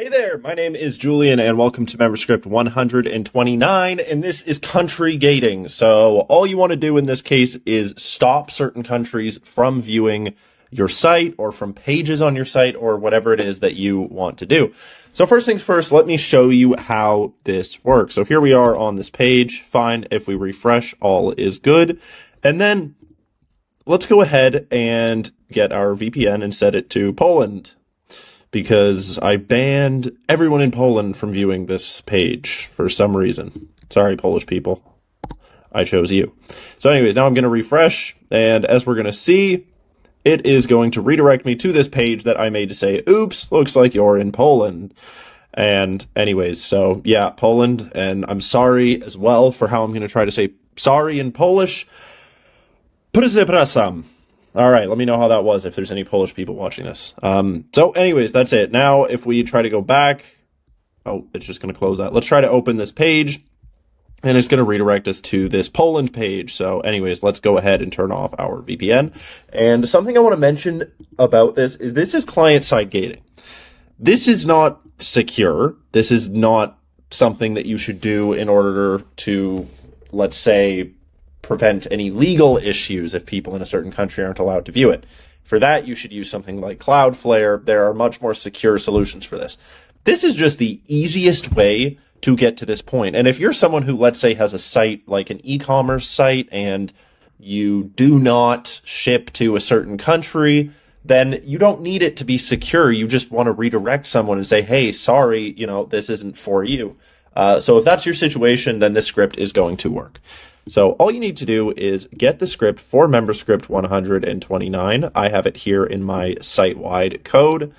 Hey there, my name is Julian and welcome to MemberScript 129 and this is country gating. So all you want to do in this case is stop certain countries from viewing your site or from pages on your site or whatever it is that you want to do. So first things first, let me show you how this works. So here we are on this page. Fine. If we refresh, all is good. And then let's go ahead and get our VPN and set it to Poland because I banned everyone in Poland from viewing this page for some reason. Sorry, Polish people. I chose you. So anyways, now I'm going to refresh, and as we're going to see, it is going to redirect me to this page that I made to say, oops, looks like you're in Poland. And anyways, so yeah, Poland, and I'm sorry as well for how I'm going to try to say sorry in Polish. Przepraszam. All right, let me know how that was if there's any Polish people watching this. Um, so, anyways, that's it. Now, if we try to go back, oh, it's just going to close that. Let's try to open this page, and it's going to redirect us to this Poland page. So, anyways, let's go ahead and turn off our VPN. And something I want to mention about this is this is client-side gating. This is not secure. This is not something that you should do in order to, let's say, prevent any legal issues if people in a certain country aren't allowed to view it. For that, you should use something like Cloudflare. There are much more secure solutions for this. This is just the easiest way to get to this point. And if you're someone who, let's say, has a site like an e-commerce site and you do not ship to a certain country, then you don't need it to be secure. You just want to redirect someone and say, hey, sorry, you know, this isn't for you. Uh, so if that's your situation, then this script is going to work. So all you need to do is get the script for MemberScript 129. I have it here in my site-wide code.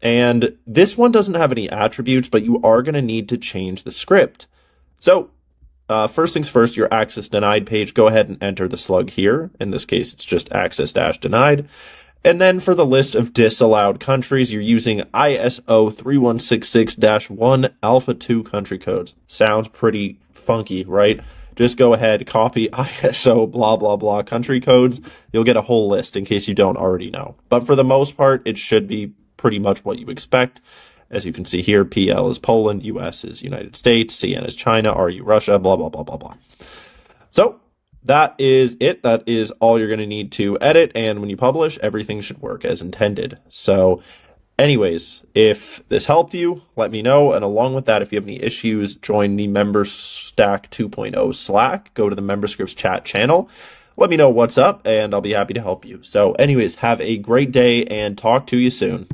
And this one doesn't have any attributes, but you are going to need to change the script. So uh, first things first, your access denied page, go ahead and enter the slug here. In this case, it's just access dash denied. And then for the list of disallowed countries, you're using ISO 3166-1 alpha 2 country codes. Sounds pretty funky, right? just go ahead, copy ISO blah, blah, blah country codes. You'll get a whole list in case you don't already know. But for the most part, it should be pretty much what you expect. As you can see here, PL is Poland, US is United States, CN is China, RU Russia, blah, blah, blah, blah, blah. So that is it. That is all you're going to need to edit. And when you publish, everything should work as intended. So anyways, if this helped you, let me know. And along with that, if you have any issues, join the Memberstack 2.0 Slack. Go to the MemberScripts chat channel. Let me know what's up, and I'll be happy to help you. So, anyways, have a great day and talk to you soon.